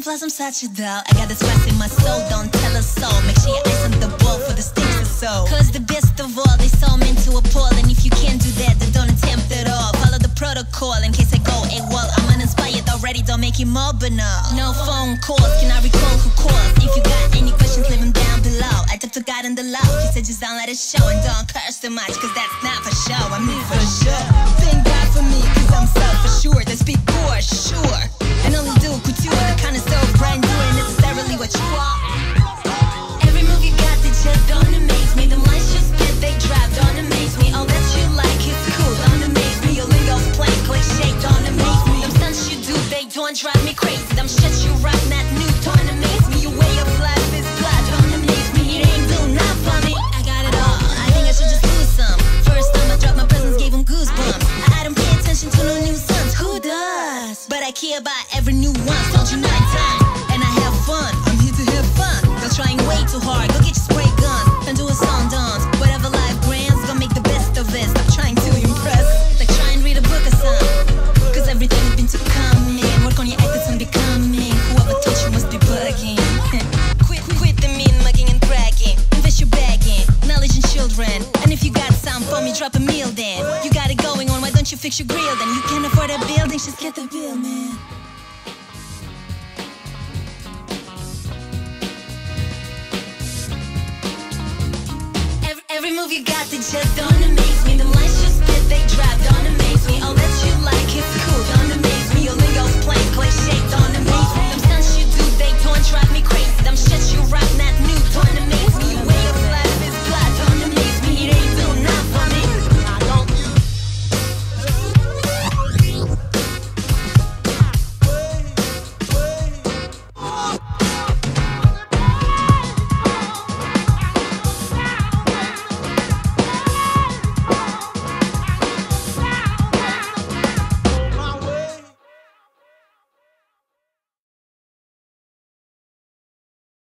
plus I'm such a doll. I got this spice in my soul, don't tell a soul. Make sure you ice on the ball for the stakes are so. Cause the best of all, they so meant to appall. And if you can't do that, then don't attempt at all. Follow the protocol in case I go AWOL. I'm uninspired already, don't make it more banal. No phone calls, can I recall who calls? If you got any questions, leave them down below. I talked to God in the low. He said just don't let it show and don't curse too much, cause that's not for show. I'm here for sure. They drive me crazy. Them shit you not new, don't amaze me. Your way of life is blood, don't amaze me. It ain't do not for me. I got it all. I think I should just lose some. First time I dropped my presents, gave them goosebumps. I don't pay attention to no new sons. Who does? But I care about every new one. Told you nine times, children. And if you got some for me, drop a meal then. You got it going on, why don't you fix your grill? Then you can't afford a building, just get the bill, man. Every, move you got, they just don't amaze me. The lines you spit, they drive,